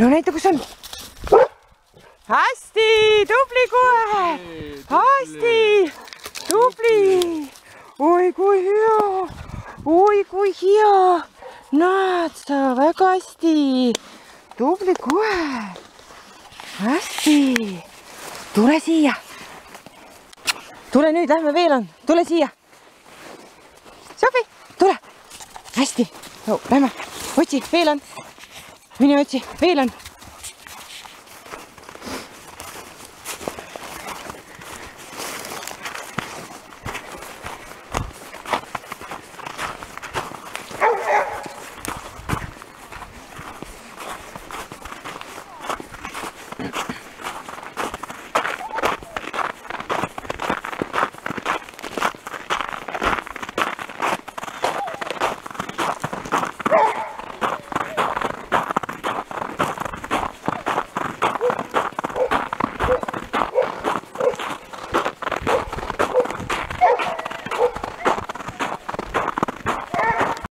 no näita, kus on. hästi, tubli koer. hästi, tubli. oi kui hea, oi kui hea. näed sa väga hästi. tubli koer. hästi, tule siia. tule nüüd, lähme veel on, tule siia. Sofi, tule. hästi, lähme, otsi, veel on. Mine otsi, veel on